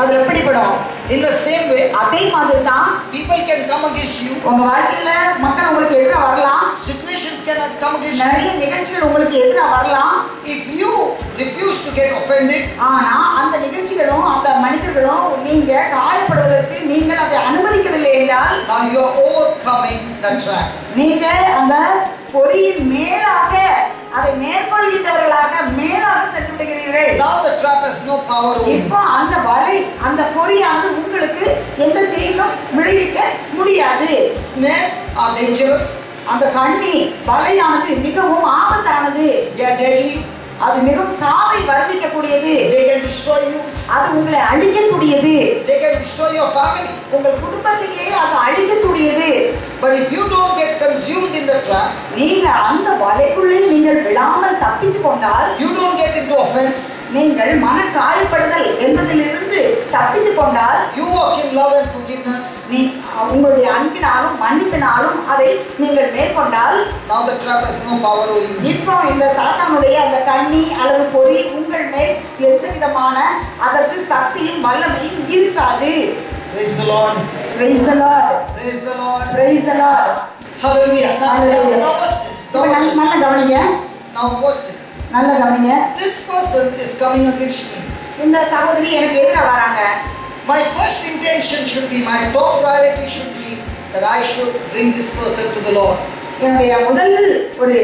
அது எப்படிப்படும்? In the same way, அதே மாதிரி தான் people can come against you, உங்க வாழ்க்கையில மக்கள் உங்களுக்கு எதிராக வரலாம். Situations can come against you. நிறைய நிகழ்ச்சிகள் உங்களுக்கு எதிராக வரலாம். If you refuse to get offended, ஆனா அந்த நிகழ்ச்சிகளும் அந்த மனிதர்களும் நீங்க காயப்படுவதற்கு நீங்கள் அதை அனுமதிக்கவில்லை என்றால் now you are overcoming the trap. நீங்க அந்த பொறியின் மேலாக அதை மேற்கொள்கின்றவர்களாக மேலாக சென்று விடுகிறீர்கள். Now the trap has no power over. இப்போ அந்த வலை அந்த பொறியானது உங்களுக்கு எந்த தீங்கும் விளைவிக்க முடியாது. Snares are dangerous, அந்த கண்ணி வலையானது மிகவும் ஆபத்தானது. They are deadly, அது மிகவும் சாவை வருவிக்கக்கூடியது they can destroy you, அது உங்களை அழிக்கக்கூடியது. They can destroy your family. உங்கள் குடும்பத்தையே அது அழிக்கக்கூடியது. But if you don't get consumed in the trap, நீங்க அந்த வலைக்குள்ளே நீங்கள் விழாமல் தப்பித்துக் கொண்டால் you don't get into offense, நீங்கள் மன காயப்படுதல் என்பதிலிருந்து தப்பித்துக் கொண்டால் you walk in love and forgiveness, நீ உங்களுடைய அன்பினாலும் மன்னிப்பினாலும் அதை நீங்கள் மேற்கொண்டால் now the trap has no power over you. இப்போ இந்த சாத்தானுடைய அந்த கண்ணி அல்லது பொறி உங்கள் மேல் எந்த விதமான அதற்கு சக்தியும் வல்லமையும் இருக்காது. Praise the Lord. Praise the Lord. Praise the Lord. Praise the Lord. Hallelujah. Now, now, Hallelujah. now watch this. இப்போ Now நல்ல- watch நல்ல this. கவனிங்க Now watch this. நல்ல கவனிங்க This person is coming against me. இந்த சகோதரி எனக்கு எதிராக வராங்க My first intention should be, my top priority should be that I should bring this person to the Lord. என்னுடைய முதல் ஒரு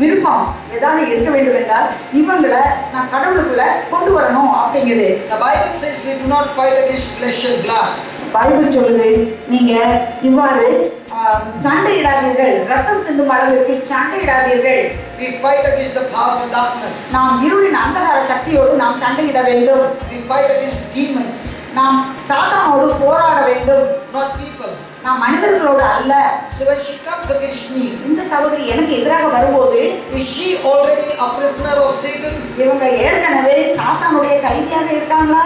விருப்பம் ஏதாவது இருக்க வேண்டும் என்றால் இவங்களை நான் கடவுளுக்குள்ள கொண்டு வரணும் அப்படிங்குது The Bible says we do not fight against flesh and blood. Bible சொல்லுது. நீங்க இவ்வாறு சண்டையிடாதீர்கள். ரத்தம் சிந்தும் அளவிற்கு சண்டையிடாதீர்கள். We fight against the powers of darkness. நாம் இருளின் அந்தகார சக்தியோடு நாம் சண்டையிட வேண்டும். We fight against demons, நாம் சாத்தானோடு போராட வேண்டும். Not people. நாம் மனிதர்களோடு அல்ல. So when she comes against me, இந்த சகோதரி எனக்கு எதிராக வரும்போது is she already a prisoner of Satan? இவங்க ஏற்கனவே சாத்தானுடைய கைதியாக இருக்காங்களா?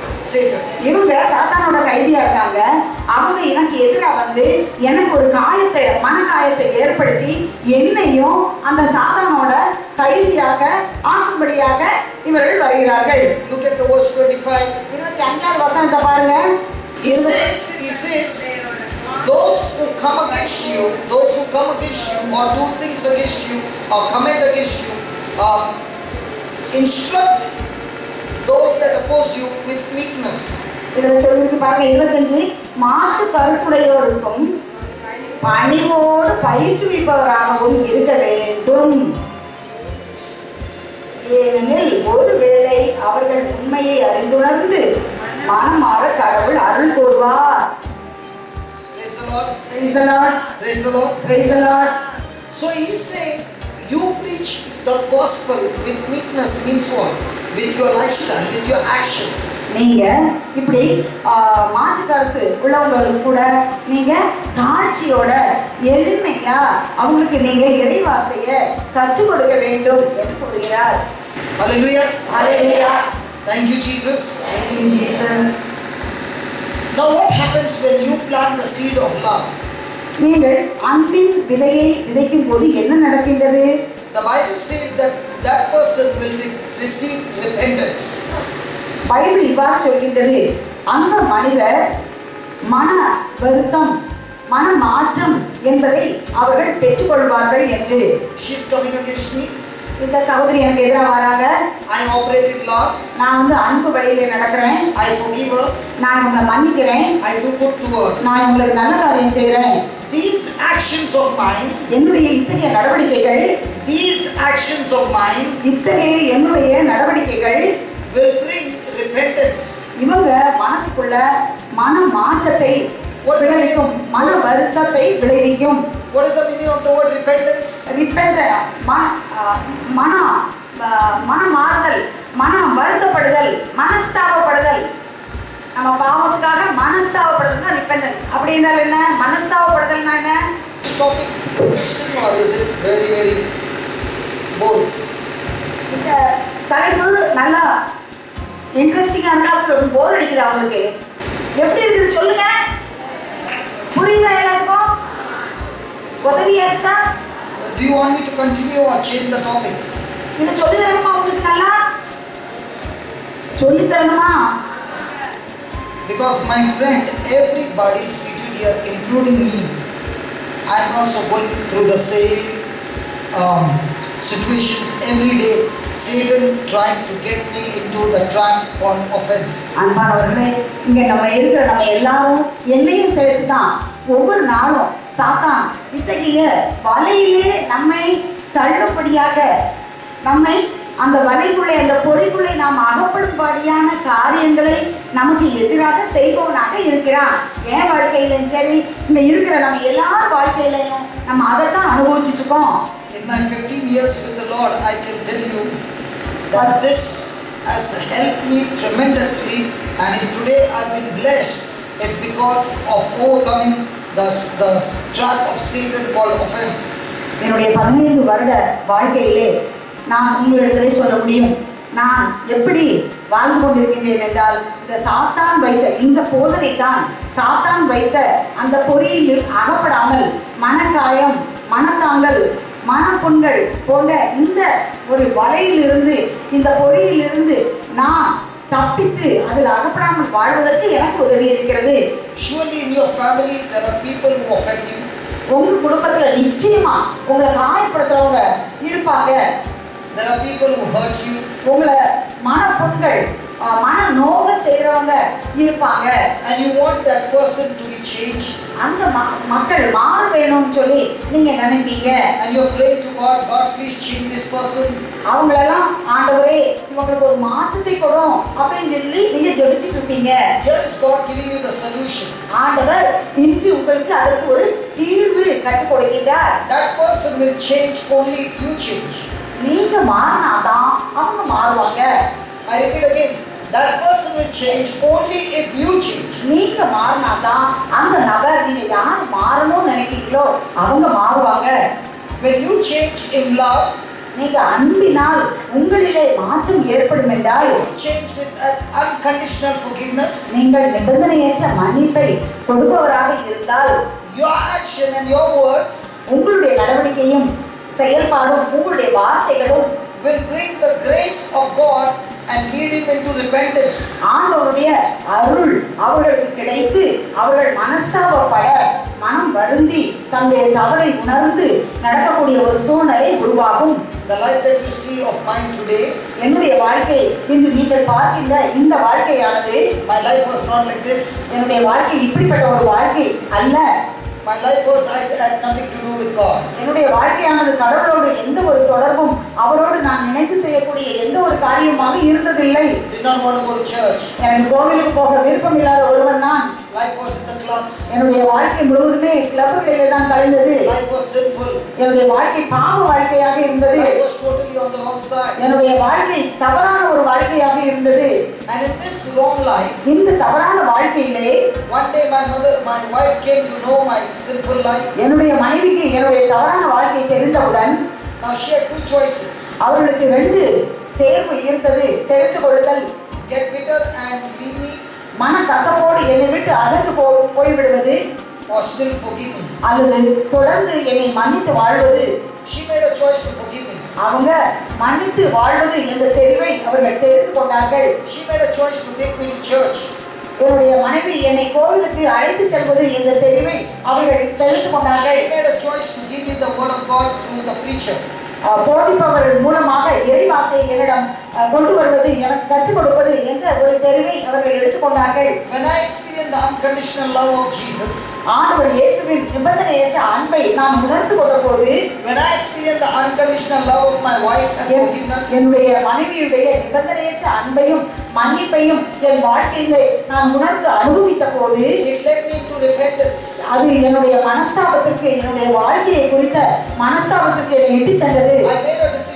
இவங்க சாத்தானோட கைதியா இருக்காங்க அவங்க எனக்கு எதிராக வந்து எனக்கு ஒரு காயத்தை மன காயத்தை ஏற்படுத்தி என்னையும் அந்த சாத்தானோட கைதியாக ஆக்கும்படியாக இவர்கள் வருகிறார்கள் Look at the verse 25. இருபத்தி அஞ்சாவது வசனத்தை பாருங்க He says, he says, those who come against you, those who come against you or do things against you or comment against you, uh, instruct those that oppose you with meekness. இதுல சொல்லியிருக்கு பாருங்க இருபத்தஞ்சு மாற்று கருத்துடையோருக்கும் பணிவோடு பயிற்றுவிப்பவராகவும் இருக்க வேண்டும் ஏனெனில் ஒருவேளை அவர்கள் உண்மையை அறிந்துணர்ந்து மனமாற கடவுள் அருள் கூறுவார் Praise the Lord. Praise the Lord. Praise the Lord. Praise the Lord. So he's saying, you preach the gospel with meekness means what? With your lifestyle, with your actions. நீங்க இப்படி ஆ, மாற்று கருத்து உள்ளவங்களுக்கு கூட நீங்க தாட்சியோட எளிமையா அவங்களுக்கு நீங்க இறைவார்த்தைய கற்றுக் கொடுக்க வேண்டும் என்று கூறுகிறார் Hallelujah. Hallelujah. Thank you, Jesus. Thank you, Jesus. Now, what happens when you plant the seed of love? நீங்கள் அன்பின் விதையை விதைக்கும் போது என்ன நடக்கின்றது The Bible says that that person will re- receive repentance. Bible இவ்வாறு சொல்கின்றது அந்த மனிதர் மன வருத்தம் மன மாற்றம் என்பதை அவர்கள் பெற்றுக்கொள்வார்கள் என்று She's coming against me. இந்த சகோதரி எனக்கு எதிராக வராங்க I operate in love. நான் வந்து அன்பு வழியில நடக்கிறேன் I forgive her. நான் இவங்களை மன்னிக்கிறேன் I do good to her. நான் உங்களுக்கு நல்ல காரியம் செய்கிறேன் These actions of mine, என்னுடைய இத்தகைய நடவடிக்கைகள் these actions of mine இத்தகைய என்னுடைய நடவடிக்கைகள் will bring repentance. இவங்க மனசுக்குள்ள மன மாற்றத்தை விளைவிக்கும் மன வருத்தத்தை விளைவிக்கும் What is the meaning of the word repentance? Repent மன மன மாறுதல் மன வருத்தப்படுதல் மனஸ்தாபப்படுதல் நம்ம பாவத்துக்காக மனஸ்தாபப்படுதல் தான் ரிப்பெண்டன்ஸ் அப்படின்னா என்ன? மனஸ்தாபப்படுதல்னா என்ன? இந்த தலைப்பு நல்லா இன்ட்ரெஸ்டிங்காக இருக்கா போர் அடிக்குது அவங்களுக்கு. எப்படி இருக்குது சொல்லுங்க. புரியுதா எல்லாருக்கும் உதவியா இருக்கா Do you want me to continue or change the topic? இதை சொல்லி தரணுமா உங்களுக்கு நல்லா? சொல்லி தரணுமா? Because my friend, everybody seated here, including me, I am also going through the same um, situations every day. Satan trying to get me into the trap on offense. அன்பானவர்களே இங்க நம்ம இருக்கிற நம்ம எல்லாரும் என்னையும் சேர்த்து தான் ஒவ்வொரு நாளும் சாத்தான் இத்தகைய வலையிலே நம்மை தள்ளுபடியாக நம்மை அந்த வலைக்குள்ளே அந்த பொறிக்குள்ளே நாம் அகப்படும்படியான காரியங்களை நமக்கு எதிராக செய்பவனாக இருக்கிறான் என் வாழ்க்கையிலும் சரி இங்க இருக்கிற நம்ம எல்லார் வாழ்க்கையிலையும் நம்ம அதை தான் அனுபவிச்சுட்டு இருக்கோம் In my 15 years with the Lord, I can tell you that this has helped me tremendously. And if today I've been blessed, it's because of overcoming the, the trap of Satan called offense. என்னுடைய பதினைந்து வருட வாழ்க்கையிலே நான் உங்களிடத்திலே சொல்ல முடியும். நான் எப்படி வாழ்ந்து கொண்டிருக்கின்றேன் என்றால் இந்த சாத்தான் வைத்த இந்த போதனை தான் சாத்தான் வைத்த அந்த பொறியில் அகப்படாமல் மனக்காயம் மனத்தாங்கல் மனப்புண்கள் போன்ற இந்த ஒரு வலையிலிருந்து இந்த பொறியிலிருந்து நான் தப்பித்து அதில் அகப்படாமல் வாழ்வதற்கு எனக்கு உதவி இருக்கிறது. Surely in your family there are people who offend you. உங்க குடும்பத்துல நிச்சயமா உங்களை காயப்படுத்துறவங்க இருப்பாங்க. There are people who hurt you. உங்களை மன புண்கள் மன நோக செய்யறவங்க இருப்பாங்க And you want that person to be changed. அந்த மக்கள் மாற வேணும்னு சொல்லி நீங்க நினைப்பீங்க And you're praying to God, God please change this person. அவங்களெல்லாம் ஆண்டவரே இவங்களுக்கு ஒரு மாற்றத்தை கொடும் அப்படின்னு சொல்லி நீங்க ஜெபிச்சுட்டு இருப்பீங்க Here is God giving you the solution. ஆண்டவர் இன்று உங்களுக்கு அதற்கு ஒரு தீர்வு கற்றுக் கொடுக்கிறார் That person will change only if you change. நீங்க மாறினாதான் அவங்க மாறுவாங்க I repeat again. That person will change only if you change. நீங்க மாறினாதான் அந்த நபர் நீங்க யார் மாறணும்னு நினைக்கிறீங்களோ அவங்க மாறுவாங்க When you change in love, நீங்க அன்பினால் உங்களிலே மாற்றம் ஏற்படும் என்றால் when you change with an unconditional forgiveness, நீங்கள் நிபந்தனையற்ற மன்னிப்பை கொடுப்பவராக இருந்தால் your action and your words உங்களுடைய நடவடிக்கையும் செயல்பாடும் உங்களுடைய வார்த்தைகளும் will bring the grace of God and lead him into repentance. ஆண்டவருடைய அருள் அவர்களுக்கு கிடைத்து அவர்கள் மனஸ்தாபப்பட மனம் வருந்தி தங்களுடைய தவறை உணர்ந்து நடக்கக்கூடிய ஒரு சூழ்நிலை உருவாகும் The life that you see of mine today, என்னுடைய வாழ்க்கை இன்று நீங்கள் பார்க்கின்ற இந்த வாழ்க்கையானது my life was not like this. என்னுடைய வாழ்க்கை இப்படிப்பட்ட ஒரு வாழ்க்கை அல்ல My life was, I had nothing to do with God. என்னுடைய வாழ்க்கையானது கடவுளோடு எந்த ஒரு தொடர்பும் அவரோடு நான் நினைத்து செய்யக்கூடிய எந்த ஒரு காரியமாக இருந்ததில்லை Did not want to go to church. எனக்கு கோவிலுக்கு போக விருப்பம் இல்லாத ஒருவன் நான் Life was in the clubs. என்னுடைய வாழ்க்கை முழுவதுமே கிளப்புகளிலே தான் கழிந்தது Life was sinful. என்னுடைய வாழ்க்கை பாவ வாழ்க்கையாக இருந்தது Life was totally on the wrong side. என்னுடைய வாழ்க்கை தவறான ஒரு வாழ்க்கையாக இருந்தது And in this wrong life, இந்த தவறான வாழ்க்கையிலே one day my mother, my wife came to know my. என்னுடைய மனைவிக்கு என்னுடைய தவறான வாழ்க்கை தெரிந்தவுடன். அவர்களுக்கு ரெண்டு தேர்வு இருந்தது தெரிந்து கொள்ளுதல் மன கசப்போடு என்னை விட்டு அகன்று போ போய்விடுவது. அல்லது தொடர்ந்து என்னை மன்னித்து வாழ்வது. அவங்க மன்னித்து வாழ்வது என்ற தெரிவை அவர்கள் தெரிந்து கொண்டார்கள் என்னுடைய மனைவி என்னை கோவிலுக்கு அழைத்து செல்வது என்ற தெரிவை அவர்கள் தெரிந்து கொண்டார்கள் போதிப்பவர்கள் மூலமாக இறைவாக்கை என்னிடம் கொண்டு வருவது எனக்கு கற்றுக் கொடுப்பது என்ற ஒரு தெரிவை அவர்கள் எடுத்துக்கொண்டார்கள் When I experienced the unconditional love of Jesus, ஆண்டவர் இயேசுவின் நிபந்தனையற்ற அன்பை நான் உணர்ந்து கொண்ட போது when I experienced the unconditional love of my wife and forgiveness, என்னுடைய மனைவியுடைய நிபந்தனையற்ற அன்பையும் மன்னிப்பையும் என் வாழ்க்கையிலே நான் உணர்ந்து அனுபவித்த போது it led me to repentance. அது என்னுடைய மனஸ்தாபத்திற்கு என்னுடைய வாழ்க்கையை குறித்த மனஸ்தாபத்திற்கு என்னை இட்டு சென்றது I made a decision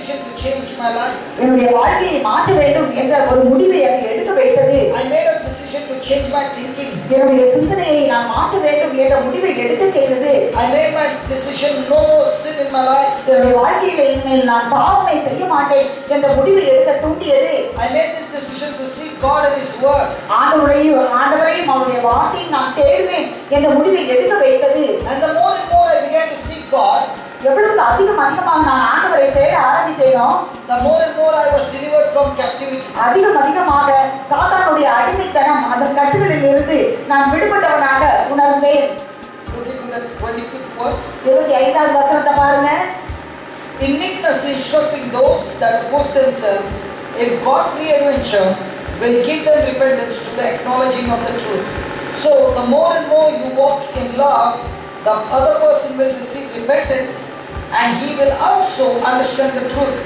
என்னுடைய வாழ்க்கையை மாற்ற வேண்டும் என்ற ஒரு முடிவை அது எடுக்க வைத்தது I made a decision to change my thinking. என்னுடைய சிந்தனையை நான் மாற்ற வேண்டும் என்ற முடிவை எடுக்க செய்தது I made my decision no more sin in my life. என்னுடைய வாழ்க்கையில இனிமேல் நான் பாவனை செய்ய மாட்டேன் என்ற முடிவை எடுக்க தூண்டியது I made this decision to seek God and His Word. ஆண்டவரையும் ஆண்டவரையும் அவருடைய வார்த்தையை நான் தேடுவேன் என்ற முடிவை எடுக்க வைத்தது And the more and more I began to seek God, எவ்வளவு அதிகம் அதிகமாக நான் ஆண்டவரை தேட ஆரம்பித்தேனோ the more and more I was delivered from captivity. அதிகம் அதிகமாக சாத்தானுடைய அடிமைத்தனம் அதன் கட்டுகளில் இருந்து நான் விடுபட்டவனாக உணர்ந்தேன் Look into the 25th verse. இருபத்தி ஐந்தாவது வசனத்தை பாருங்க In meekness instructing those that oppose themselves, if godly adventure will give them repentance to the acknowledging of the truth. So the more and more you walk in love, the other person will receive repentance and he will also understand the truth.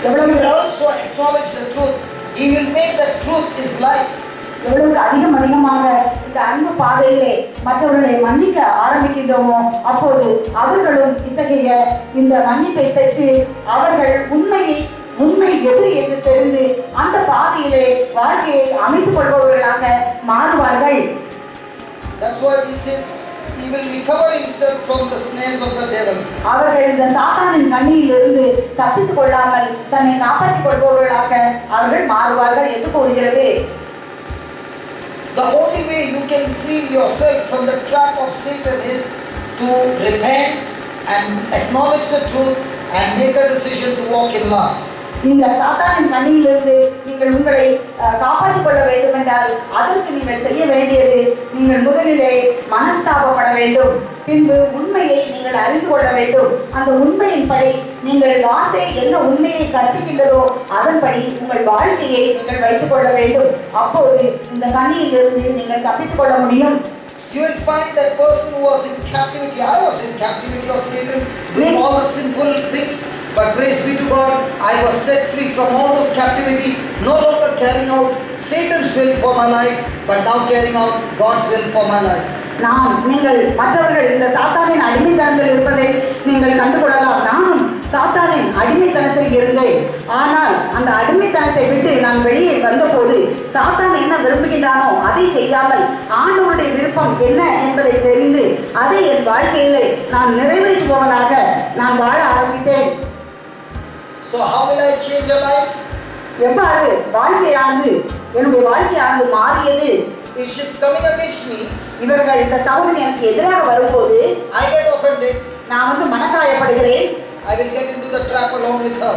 He will also acknowledge the truth. He will make that truth his life. எவ்வளவு அதிகம் அதிகமாக இந்த அன்பு பாதையிலே மற்றவர்களை மன்னிக்க ஆரம்பிக்கின்றோமோ அப்போது அவர்களும் இத்தகைய இந்த மன்னிப்பை பெற்று அவர்கள் உண்மையை உண்மை எது என்று தெரிந்து அந்த பாதையிலே வாழ்க்கையை அமைத்துக் கொள்பவர்களாக மாறுவார்கள் That's why he says he will recover himself from the snares of the devil. அவர்கள் இந்த சாத்தானின் கண்ணியில் இருந்து தப்பித்துக் கொள்ளாமல் தன்னை காப்பாற்றிக் கொள்பவர்களாக அவர்கள் மாறுவார்கள் என்று கூறுகிறது The only way you can free yourself from the trap of Satan is to repent and acknowledge the truth and make a decision to walk in love. இந்த சாத்தானின் கண்ணியிலிருந்து நீங்கள் உங்களை அஹ், காப்பாற்றிக் கொள்ள வேண்டும் என்றால் அதற்கு நீங்கள் செய்ய வேண்டியது நீங்கள் முதலிலே மனஸ்தாபப்பட வேண்டும் பின்பு உண்மையை நீங்கள் அறிந்து கொள்ள வேண்டும் அந்த உண்மையின்படி நீங்கள் வார்த்தை என்ன உண்மையை கற்பிக்கின்றதோ அதன்படி உங்கள் வாழ்க்கையை நீங்கள் வைத்துக் கொள்ள வேண்டும் அப்போது இந்த கண்ணியிலிருந்து நீங்கள் தப்பித்துக் கொள்ள முடியும் You will find that person who was in captivity, I was in captivity of Satan, doing all the sinful things, but praise be to God, I was set free from all those captivity, no longer carrying out Satan's will for my life, but now carrying out God's will for my life. நாம் நீங்கள் மற்றவர்கள் இந்த சாத்தானின் அடிமைத்தனத்தில் இருப்பதை நீங்கள் கண்டுகொள்ளலாம். நானும் சாத்தானின் அடிமைத்தனத்தில் இருந்தேன். ஆனால் அந்த அடிமைத்தனத்தை விட்டு நான் வெளியே வந்தபோது சாத்தான் என்ன விரும்புகின்றானோ அதை செய்யாமல் ஆண்டவருடைய விருப்பம் என்ன என்பதை தெரிந்து அதை என் வாழ்க்கையிலே நான் நிறைவேற்றுபவனாக நான் வாழ ஆரம்பித்தேன். So, how will I change a life? எவ்வாறு வாழ்க்கையானது? என்னுடைய வாழ்க்கையானது மாறியது? Coming against me, இவர்கள் இந்த சகோதரி எனக்கு எதிராக வரும்போது I get offended, நான் வந்து மனக்காயப்படுகிறேன் I will get into the trap along with her.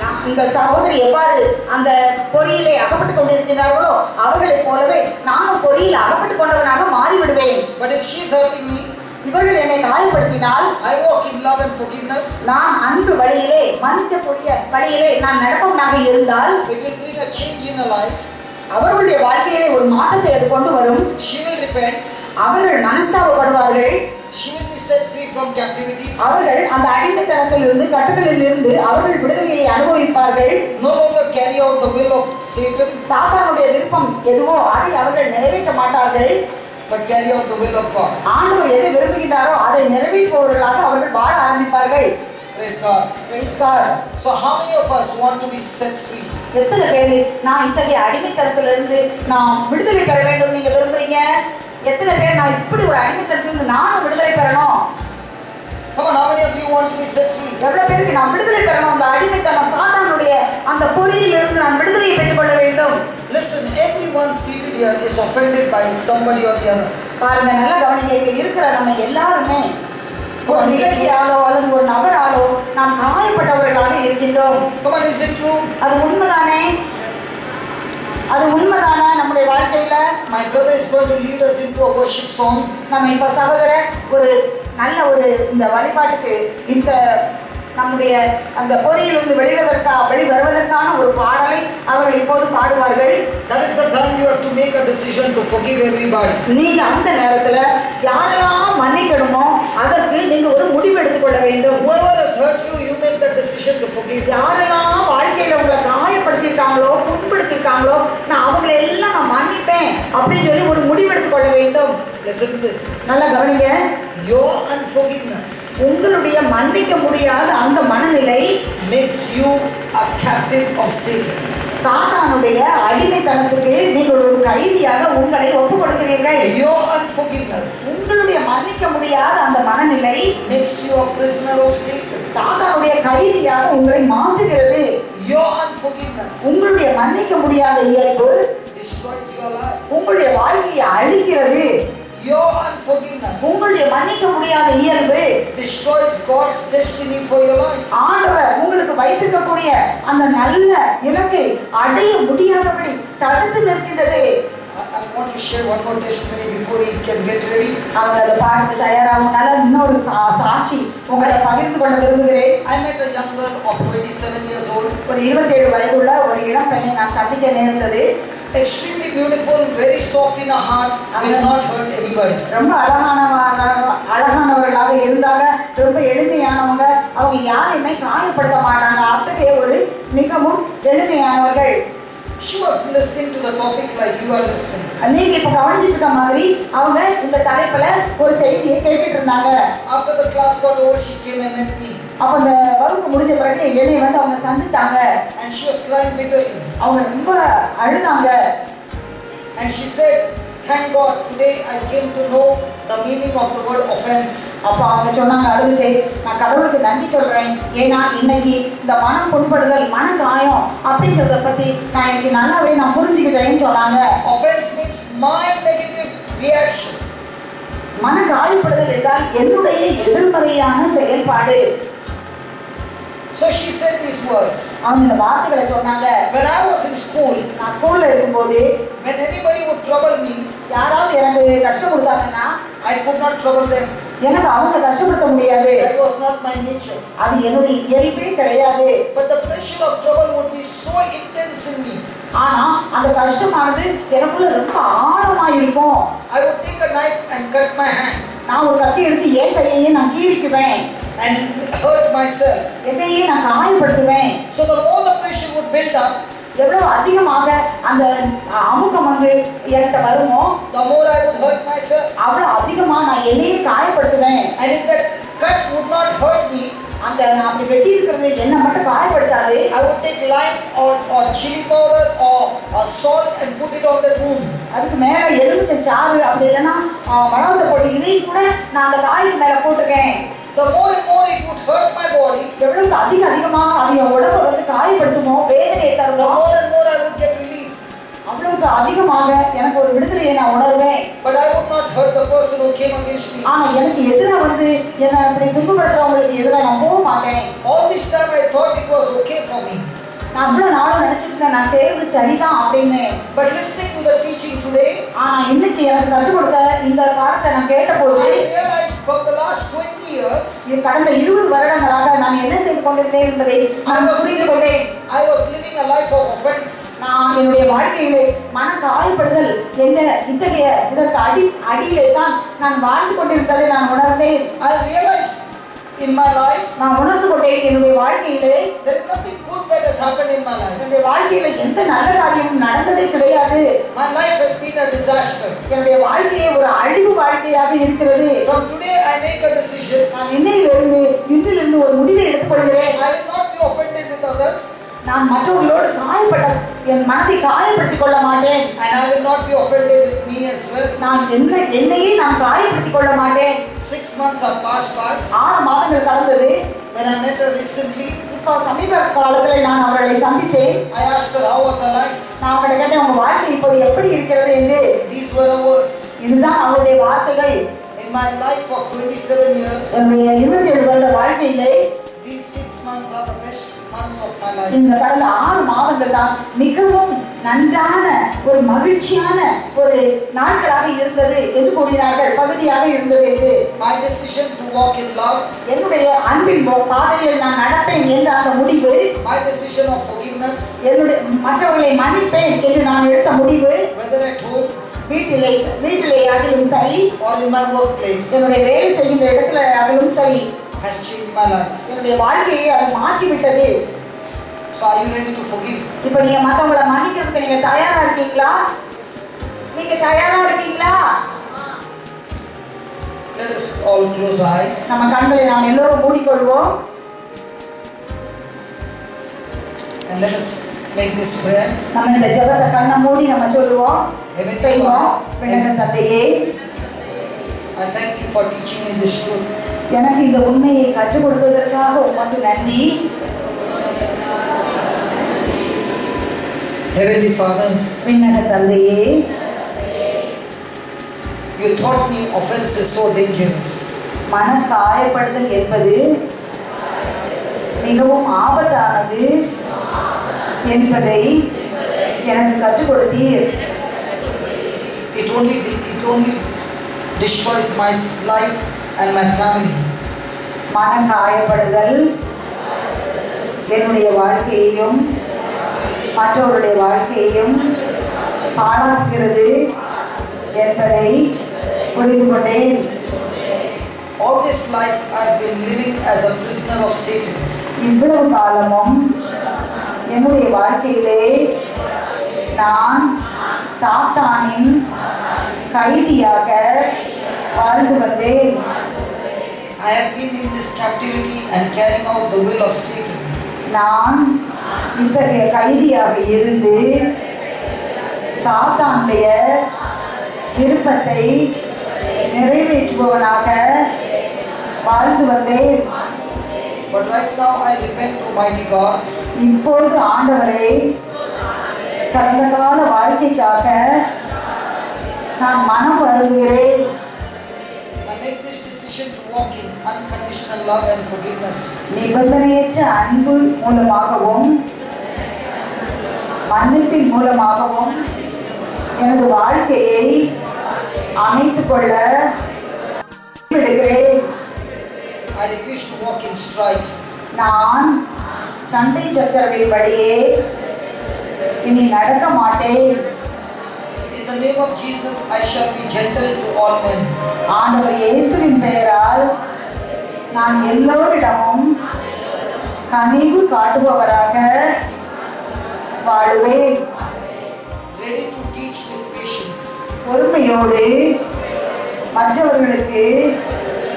நான் இந்த சகோதரி எவ்வாறு அந்த பொறியிலே அகப்பட்டுக் கொண்டிருக்கிறார்களோ அவர்களைப் போலவே நானும் பொறியில் அகப்பட்டுக் கொண்டவனாக மாறிவிடுவேன் But if hurting me, இவர்கள் என்னை காயப்படுத்தினால் I walk in love and forgiveness. நான் அன்பு வழியிலே மன்னிக்கக்கூடிய வழியிலே நான் நடப்பவனாக இருந்தால் It will bring a change in life. அவர்களுடைய வாழ்க்கையிலே ஒரு மாற்றத்தை அது கொண்டு வரும் She will repent. அவர்கள் மனஸ்தாபப்படுவார்கள் She will be set free from captivity. அவர்கள் அந்த அடிமைத்தனத்தில் இருந்து கட்டுகளில் இருந்து அவர்கள் விடுதலையை அனுபவிப்பார்கள் No longer carry out the will of Satan, சாத்தானுடைய விருப்பம் எதுவோ அதை அவர்கள் நிறைவேற்ற மாட்டார்கள் but carry out the will of God. ஆண்டவர் எதை விரும்புகின்றாரோ அதை நிறைவேற்றுபவர்களாக அவர்கள் வாழ ஆரம்பிப்பார்கள் Praise God. Praise God. So, how many of us want to be set free? எத்தனை பேர்? நான் இத்தகைய அடிமைத்தனத்திலிருந்து நான் விடுதலை பெற வேண்டும் நீங்க விரும்புறீங்க? எத்தனை பேர்? நான் இப்படி ஒரு அடிமைத்தனத்திலிருந்து நானும் விடுதலை பெறணும். Come on, how many of you want to be set free? எவ்வளவு பேருக்கு நான் விடுதலை பெறணும்? அந்த அடிமைத்தனம் சாத்தானுடைய அந்த பொறியிலிருந்து நான் விடுதலையை பெற்றுக்கொள்ள வேண்டும். Listen, everyone seated here is offended by somebody or the other. பாருங்க நல்லா கவனிங்க. இங்க இருக்கிற நம்ம எல்லாருமே ஒரு நிகழ்ச்சியாலோ அல்லது ஒரு நபராலோ நாம் காயப்பட்டவர்களாக இருக்கின்றோம்? அது உண்மைதானே அது உண்மைதானே நம்முடைய வாழ்க்கையில My brother is going to lead us into a worship song. நம்ம இப்ப சகோதரர் ஒரு நல்ல ஒரு இந்த வழிபாட்டுக்கு இந்த நம்முடைய அந்த பொறியிலிருந்து வெளிவதற்கா வெளி வருவதற்கான ஒரு பாடலை அவர்கள் இப்போது பாடுவார்கள் That is the time you have to make a decision to forgive everybody. நீங்க அந்த நேரத்துல யாரெல்லாம் மன்னிக்கணுமோ அதற்கு நீங்க ஒரு முடிவு எடுத்துக்கொள்ள வேண்டும் Whoever has hurt you, you make that decision to forgive. யாரெல்லாம் வாழ்க்கையில உங்களை காயப்படுத்திருக்காங்களோ புண்படுத்திருக்காங்களோ நான் அவங்களை எல்லாம் நான் மன்னிப்பேன் அப்படின்னு சொல்லி ஒரு முடிவு எடுத்துக்கொள்ள வேண்டும் Listen to this. நல்லா கவனிங்க Your unforgiveness உங்களுடைய மன்னிக்க முடியாத அந்த மனநிலை makes you a captive of Satan. சாத்தானுடைய அடிமைத்தனத்துக்கு நீங்கள் ஒரு கைதியாக உங்களை ஒப்புக் கொடுக்கிறீர்கள் Your unforgiveness உங்களுடைய மன்னிக்க முடியாத அந்த மனநிலை makes you a prisoner of Satan. சாத்தானுடைய கைதியாக உங்களை மாற்றுகிறது Your unforgiveness உங்களுடைய மன்னிக்க முடியாத இயல்பு destroys your life. உங்களுடைய வாழ்க்கையை அழிக்கிறது Your unforgiveness உங்களுடைய மன்னிக்க முடியாத இயல்பு. destroys God's destiny for your life. ஆண்டவர் உங்களுக்கு வைத்திருக்கக்கூடிய அந்த நல்ல இலக்கை அடைய முடியாதபடி தடுத்து நிற்கின்றது. I, want to share one more testimony before he can get ready. அவங்க அதை பார்த்து தயாராகனால இன்னொரு சாட்சி உங்களை பகிர்ந்து கொள்ள விரும்புகிறேன். I met a young girl of 27 years old, ஒரு இருபத்தேழு வயதுள்ள ஒரு இளம் பெண்ணை நான் சந்திக்க நேர்ந்தது. Extremely beautiful, very soft in her heart, will not hurt anybody. ரொம்ப அழகானவ அழகானவர்களாக இருந்தாங்க ரொம்ப எளிமையானவங்க அவங்க யாரையுமே காயப்படுத்த மாட்டாங்க அத்தகைய ஒரு மிகவும் எளிமையானவர்கள் She was listening to the topic like you are listening. நீங்க இப்ப கவனிச்சிட்டு இருக்க மாதிரி அவங்க இந்த தலைப்புல ஒரு செய்தியை கேட்டுட்டு இருந்தாங்க After the class got over, she came and met me. அப்ப அந்த வகுப்பு முடிஞ்ச வந்து அவங்க சந்தித்தாங்க And she was crying bitterly. அவங்க ரொம்ப அழுதாங்க And she said, Thank God, today I came to know the meaning of the word offense. அப்ப அவங்க சொன்னாங்க அழுதுட்டு நான் கடவுளுக்கு நன்றி சொல்றேன் ஏன்னா இன்னைக்கு இந்த மனம் புண்படுதல் மன காயம் அப்படிங்கிறத பத்தி நான் இன்னைக்கு நல்லாவே நான் புரிஞ்சுக்கிட்டேன்னு சொன்னாங்க Offense means my negative reaction. மன காயப்படுதல் என்றால் என்னுடைய எதிர்மறையான செயல்பாடு So she said these words. அவங்க இந்த வார்த்தைகளை சொன்னாங்க When I was in school, நான் ஸ்கூல்ல இருக்கும்போது when anybody would trouble me, யாராவது எனக்கு கஷ்டம் கொடுத்தாங்கன்னா I could not trouble them. எனக்கு அவங்க கஷ்டப்படுத்த முடியாது That was not my nature. அது என்னுடைய இயல்பே கிடையாது But the pressure of trouble would be so intense in me. ஆனா அந்த கஷ்டமானது எனக்குள்ள ரொம்ப ஆழமா இருக்கும் I would take a knife and cut my hand நான் ஒரு கத்தி எடுத்து என் கையையே நான் கீறிக்குவேன் and hurt myself. என்னையே நான் காயப்படுத்துவேன் So the more the pressure would build up, எவ்வளவு அதிகமாக அந்த அமுகம் வந்து என்கிட்ட வருமோ the more I would hurt myself. அவ்வளவு அதிகமா நான் என்னையே காயப்படுத்துவேன் And if that cut would not hurt me, அந்த நான் அப்படி வெட்டி இருக்கிறது என்னை மட்டும் காயப்படுத்தாது. I would take lime or, or chili powder or, or salt and put it on the wound. அதுக்கு மேல எலுமிச்சை சாறு அப்படி இல்லைன்னா வளர்ந்த பொடி இதையும் கூட நான் அந்த காய்க்கு மேல போட்டிருக்கேன். The more and more it would hurt my body, எவ்வளவுக்கு அதிக அதிகமாக அது என் உடம்பை வந்து காயப்படுத்துமோ வேதனையை the தருமோ? more and more அவ்வளவுக்கு அதிகமாக எனக்கு ஒரு விடுதலையை நான் உணர்வேன் person who came against me. ஆனா எனக்கு எதிராக வந்து என்னை இப்படி துன்பப்படுத்துறவங்களுக்கு எதிராக நான் போக மாட்டேன் was okay for me. நான் அவ்வளவு நாளும் நினைச்சிருந்தேன் நான் செய்யறது சரிதான் அப்படின்னு. But listening to the teaching today, ஆனா இன்னைக்கு எனக்கு கற்றுக் கொடுத்த இந்த பாடத்தை நான் கேட்டபோது I realized from the last 20 years, இது கடந்த இருபது வருடங்களாக நான் என்ன செய்து கொண்டிருந்தேன் என்பதை நான் புரிந்து கொண்டேன். I was living a life of offense. நான் என்னுடைய வாழ்க்கையிலே மன காயப்படுதல் என்ற இத்தகைய இதற்கு அடி அடியிலே தான் நான் வாழ்ந்து கொண்டிருந்ததை நான் உணர்ந்தேன். I realized in my life நான் உணர்ந்து கொண்டேன் என்னுடைய வாழ்க்கையிலே there is nothing good that has happened in my life. என்னுடைய வாழ்க்கையில எந்த நல்ல காரியமும் நடந்ததே கிடையாது My life has been a disaster. என்னுடைய வாழ்க்கையே ஒரு அழிவு வாழ்க்கையாக இருக்கிறது From today, I make a decision. நான் இன்னையிலிருந்து இன்றிலிருந்து ஒரு முடிவை எடுத்துக்கொள்கிறேன் I will not be offended with others, நான் மற்றவர்களோடு காயப்பட்ட என் மனதை காயப்படுத்திக் கொள்ள மாட்டேன் and I will not be offended with me as well. நான் என்ன என்னையே நான் காயப்படுத்திக் கொள்ள மாட்டேன் Six months have passed by. ஆறு மாதங்கள் கடந்தது When I met her recently, இப்போ சமீப காலத்தில் நான் அவர்களை சந்தித்தேன் I asked her how was her life. நான் அவர்கிட்ட கேட்டேன் உங்க வாழ்க்கை இப்போது எப்படி இருக்கிறது என்று These were her words. இதுதான் அவருடைய வார்த்தைகள் In my life of 27 years, என்னுடைய இருபத்தி ஏழு வருட வாழ்க்கையிலே these six months are இந்த கடந்த ஆறு மாதங்கள் தான் மிகவும் நன்றான ஒரு மகிழ்ச்சியான ஒரு நாட்களாக இருந்தது என்று கூறினார்கள். பகுதியாக இருந்தது என்று. My decision to walk in love, என்னுடைய அன்பின் பாதையில் நான் நடப்பேன் என்ற அந்த முடிவு. My decision of forgiveness, என்னுடைய மற்றவர்களை மன்னிப்பேன் என்று நான் எடுத்த முடிவு. Whether at home வீட்டிலே வீட்டிலே ஆகிலும் சரி. or in my workplace, என்னுடைய வேலை செய்கின்ற இடத்துல ஆகிலும் சரி. Has changed. My life. என்னுடைய வாழ்க்கையை அது மாற்றி விட்டது So, are you ready to forgive? இப்போ நீங்க மத்தவங்கள மன்னிக்கிறதுக்கு நீங்க தயாரா இருக்கீங்களா நீங்க தயாரா இருக்கீங்களா Let us all close our eyes. நம்ம கண்களை நாம் எல்லோரும் மூடிக்கொள்வோம் And let us make this prayer. நம்ம இந்த ஜெபத்தை கண்ணை மூடி நம்ம சொல்லுவோம் Heavenly செய்வோம் Father, விண்ணக தந்தையே I thank you for teaching me this truth. எனக்கு இந்த உண்மையை கற்றுக் கொடுப்பதற்காக உமக்கு நன்றி Heavenly Father, விண்ணக தந்தையே you taught me offense is so dangerous. மன காயப்படுதல் என்பது மிகவும் ஆபத்தானது என்பதை எனக்கு கற்றுக் கொடுத்தீர் It only it only destroys my life and my family. மன காயப்படுதல் என்னுடைய வாழ்க்கையையும் மற்றவருடைய வாழ்க்கையையும் பாழாக்குகிறது என்பதை புரிந்து கொண்டேன் All this life I've been living as a prisoner of Satan. இவ்வளவு காலமும் என்னுடைய வாழ்க்கையிலே நான் சாத்தானின் கைதியாக வாழ்ந்து வந்தேன் I have been in this captivity and carrying out the will of Satan. நான் இத்தகைய கைதியாக இருந்து சாத்தானுடைய விருப்பத்தை நிறைவேற்றுபவனாக வாழ்ந்து வந்தேன் But right now I repent to mighty God இப்பொழுது ஆண்டவரை கடந்த கால வாழ்க்கைக்காக நான் மனம் வருகிறேன் decision to walk in unconditional love and forgiveness. நிபந்தனையற்ற அன்பு மூலமாகவும் மன்னிப்பின் மூலமாகவும் எனது வாழ்க்கையை அமைத்துக் கொள்ள விடுகிறேன் I refuse to walk in strife. நான் சண்டை சச்சரவின் படியே இனி நடக்க மாட்டேன் In the name of Jesus, I shall be gentle to all men. ஆண்டவர் இயேசுவின் பெயரால் நான் எல்லோரிடமும் கனிவு காட்டுபவராக வாழுவேன் ready to teach with patience. பொறுமையோடு மற்றவர்களுக்கு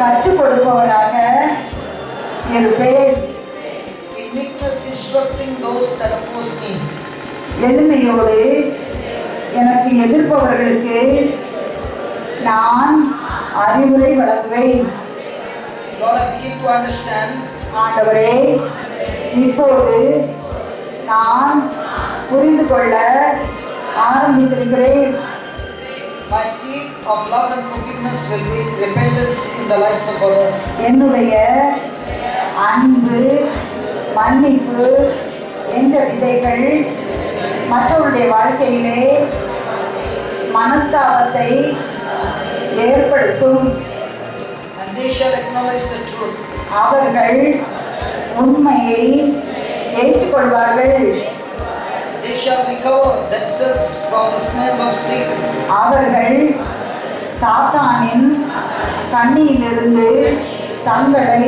கற்றுக் கொடுப்பவராக இருப்பேன் In meekness, instructing those that oppose me. எளிமையோடு எனக்கு எதிர்ப்பவர்களுக்கு நான் அறிவுரை வழங்குவேன் ஆண்டவரே இப்போது நான் புரிந்து கொள்ள ஆரம்பித்திருக்கிறேன் my seed of love and forgiveness will bring repentance in the lives of others. என்னுடைய அன்பு மன்னிப்பு என்ற விதைகள் மற்றவருடைய வாழ்க்கையிலே மனஸ்தாபத்தை ஏற்படுத்தும். அவர்கள் உண்மையை ஏற்றுக்கொள்வார்கள் They shall recover themselves from the snares of Satan. அவர்கள் சாத்தானின் கண்ணியிலிருந்து தங்களை